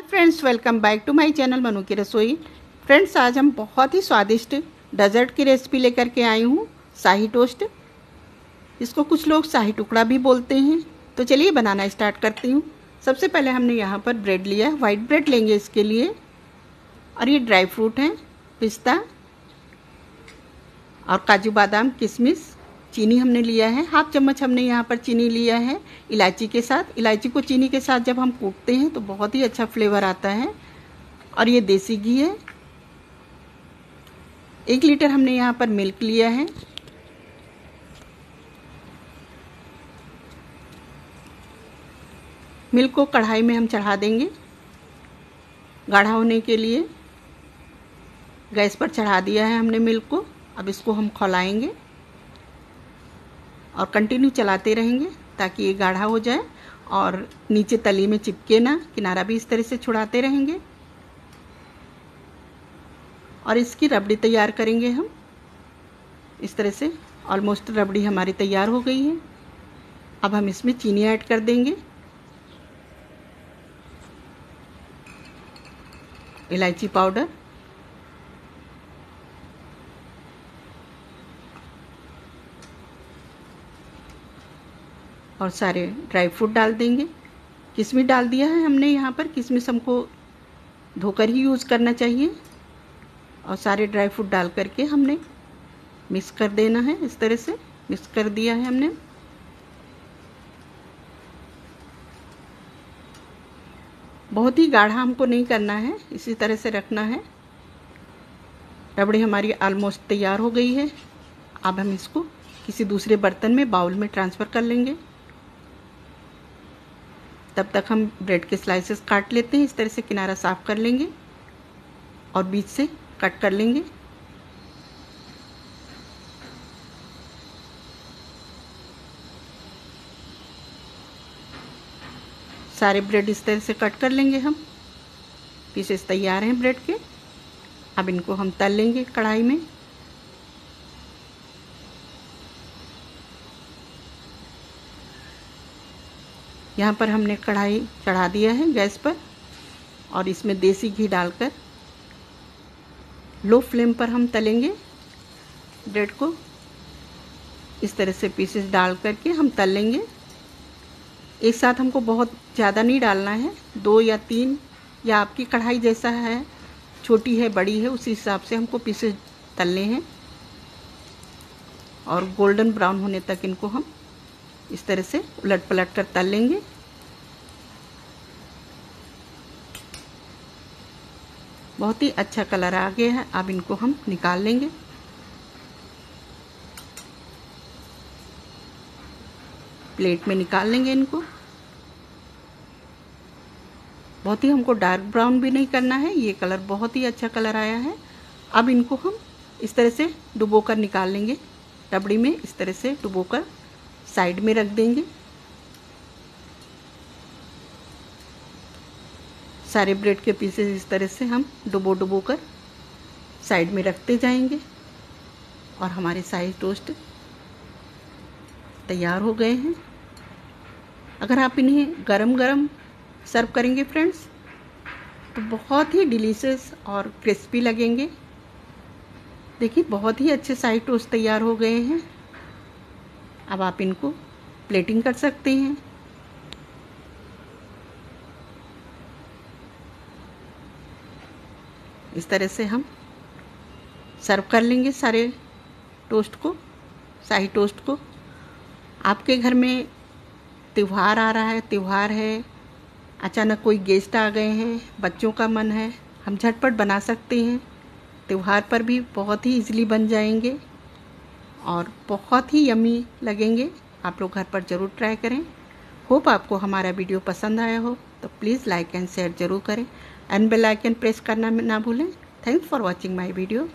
Friends welcome back to my channel Manu की रसोई friends आज हम बहुत ही स्वादिष्ट डेजर्ट की रेसिपी लेकर के आई हूँ, शाही टोस्ट इसको कुछ लोग शाही टुकड़ा भी बोलते हैं। तो चलिए बनाना स्टार्ट करती हूँ। सबसे पहले हमने यहाँ पर ब्रेड लिया है। वाइट ब्रेड लेंगे इसके लिए। और ये ड्राई फ्रूट हैं, पिस्ता और काजू बादाम, किशमिश। चीनी हमने लिया है। हाफ़ चम्मच हमने यहाँ पर चीनी लिया है इलायची के साथ। इलायची को चीनी के साथ जब हम कूटते हैं तो बहुत ही अच्छा फ्लेवर आता है और ये देसी घी है। एक लीटर हमने यहाँ पर मिल्क लिया है। मिल्क को कढ़ाई में हम चढ़ा देंगे गाढ़ा होने के लिए। गैस पर चढ़ा दिया है हमने मिल्क को। अब इसको हम खौलाएँगे। और कंटिन्यू चलाते रहेंगे ताकि ये गाढ़ा हो जाए और नीचे तली में चिपके ना, किनारा भी इस तरह से छुड़ाते रहेंगे। और इसकी रबड़ी तैयार करेंगे हम। इस तरह से ऑलमोस्ट रबड़ी हमारी तैयार हो गई है। अब हम इसमें चीनी ऐड कर देंगे। इलायची पाउडर। और सारे ड्राई फ्रूट डाल देंगे। किशमिश डाल दिया है हमने यहाँ पर? किशमिश हमको धोकर ही यूज़ करना चाहिए? और सारे ड्राई फ्रूट डाल करके हमने मिक्स कर देना है इस तरह से। मिक्स कर दिया है हमने। बहुत ही गाढ़ा हमको नहीं करना है, इसी तरह से रखना है। रबड़ी हमारी ऑलमोस्ट तैयार हो गई है। अब हम इसको किसी दूसरे बर्तन में बाउल में ट्रांसफ़र कर लेंगे। तब तक हम ब्रेड के स्लाइसेस काट लेते हैं, इस तरह से किनारा साफ़ कर लेंगे और बीच से कट कर लेंगे। सारे ब्रेड इस तरह से कट कर लेंगे हम। पीसेस तैयार हैं ब्रेड के। अब इनको हम तल लेंगे कढ़ाई में। यहाँ पर हमने कढ़ाई चढ़ा दिया है गैस पर और इसमें देसी घी डालकर लो फ्लेम पर हम तलेंगे ब्रेड को। इस तरह से पीसेस डाल करके हम तल लेंगे। एक साथ हमको बहुत ज़्यादा नहीं डालना है। दो या तीन या आपकी कढ़ाई जैसा है, छोटी है, बड़ी है, उसी हिसाब से हमको पीसेस तलने हैं। और गोल्डन ब्राउन होने तक इनको हम इस तरह से उलट पलट कर तल लेंगे। बहुत ही अच्छा कलर आ गया है, अब इनको हम निकाल लेंगे। प्लेट में निकाल लेंगे इनको। बहुत ही हमको डार्क ब्राउन भी नहीं करना है, ये कलर बहुत ही अच्छा कलर आया है। अब इनको हम इस तरह से डुबो कर निकाल लेंगे रबड़ी में इस तरह से डुबो कर साइड में रख देंगे। सारे ब्रेड के पीसेस इस तरह से हम डुबो डुबो कर साइड में रखते जाएँगे और हमारे साइज़ टोस्ट तैयार हो गए हैं। अगर आप इन्हें गरम गरम सर्व करेंगे फ्रेंड्स तो बहुत ही डिलीशियस और क्रिस्पी लगेंगे। देखिए, बहुत ही अच्छे साइड टोस्ट तैयार हो गए हैं। अब आप इनको प्लेटिंग कर सकते हैं। इस तरह से हम सर्व कर लेंगे सारे टोस्ट को, शाही टोस्ट को। आपके घर में त्यौहार आ रहा है, त्यौहार है, अचानक कोई गेस्ट आ गए हैं, बच्चों का मन है, हम झटपट बना सकते हैं। त्यौहार पर भी बहुत ही इजीली बन जाएँगे। और बहुत ही यमी लगेंगे। आप लोग घर पर ज़रूर ट्राई करें। होप आपको हमारा वीडियो पसंद आया हो तो प्लीज़ लाइक एंड शेयर ज़रूर करें। एंड बेल आइकन प्रेस करना ना भूलें। Thanks for watching my video